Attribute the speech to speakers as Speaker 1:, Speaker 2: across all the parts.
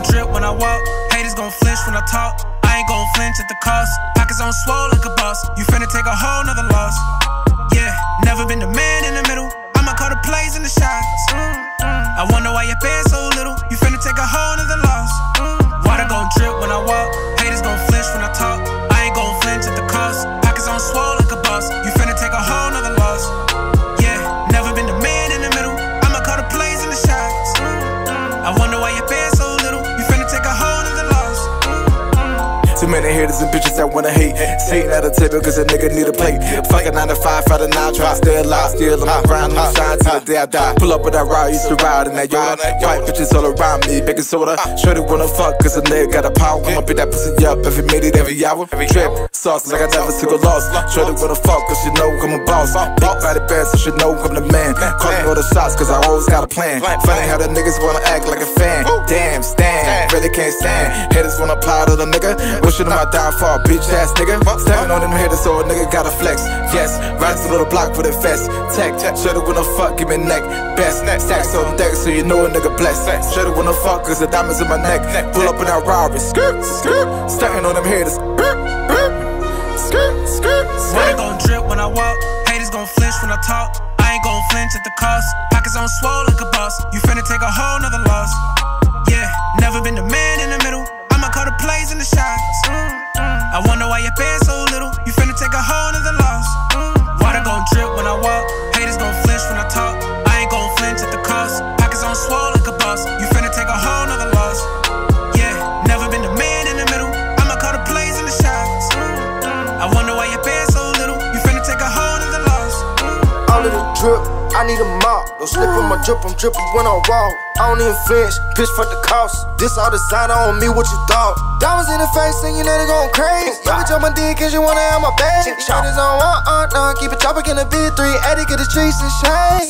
Speaker 1: gon' drip when I walk. Haters gon' flinch when I talk. I ain't gon' flinch at the cost. Pockets on swole like a boss. You finna take a whole nother loss.
Speaker 2: Many haters and bitches that wanna hate. Sitting at a table cause a nigga need a plate. Fucking 9 to 5, Friday night, try to stay alive. Still on my grind, I'm shine till the day I die. Pull up with that ride, used to ride in that Yoda. White bitches all around me, baking soda. Shorty wanna fuck cause a nigga got a power. I'ma beat that pussy up every minute, every hour. Every Trip, sauce like I never took a loss. Shorty wanna fuck cause she know I'm a boss. Big body bad so she know I'm the man. Calling all the shots cause I always got a plan. Funny how the niggas wanna act like a fan. Damn, stand, really can't stand. Haters wanna apply to the nigga. Wishing him I die for a bitch ass nigga. Standing on them haters so a nigga gotta flex. Yes, ride to the block with a vest. Tech, should've wanna fuck, give me neck. Best, stacks on deck so you know a nigga blessed. Should've wanna fuck cause the diamonds in my neck. Pull up in that Rari. Skirt, skirt. Standing on them haters. Skirt, skirt, skirt, skirt,
Speaker 1: Water
Speaker 2: skirt.
Speaker 1: gon' drip when I walk. Haters gon' flinch when I talk. I ain't gon' flinch at the cost. Pockets on swole like a boss. You finna take a whole nother loss. Yeah, never been the man I wonder why your bed so little. You finna take a whole nother loss. Water gon' drip when I walk. Haters gon' flinch when I talk. I ain't gon' flinch at the cost. Pockets on swole like a boss. You finna take a whole nother loss. Yeah, never been the man in the middle. I'ma call the plays and the shots. I wonder why your bed so little. You finna take a whole nother loss.
Speaker 3: All of the drip, I need a mop. Don't slip on my drip, I'm dripping when I walk. I don't even flinch, bitch for the cost. This all designer on me, what you thought? Diamonds in the face, and you know they going crazy. You bitch on my dick, cause you wanna have my bag. Shorties on one, uh, uh, keep it chopping in the V3, Eddie, get the streets and shade.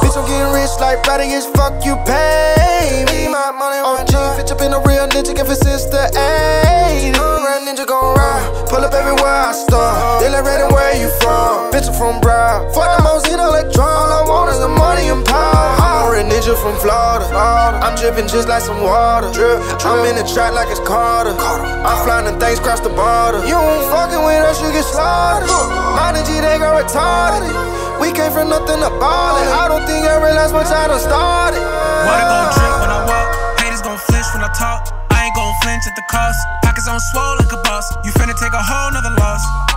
Speaker 3: Bitch, I'm getting rich like Brady is fuck you pay me. My money on G, bitch up in a real ninja, give it since the 80s. Real ninja gon' ride, pull up everywhere I start. They like ready where you from, bitch, I'm from Broward. Fuck I'm a real ninja from Florida. I'm dripping just like some water. I'm in the trap like it's Carter. I'm flying and things cross the border. You ain't fucking with us, you get slaughtered. My G, they got retarded. We came from nothing to ballin'. I don't think I realized what I done started.
Speaker 1: Water gon' drip when I walk. Haters gon' flinch when I talk. I ain't gon' flinch at the cost. Pockets on swole like a boss. You finna take a whole nother loss.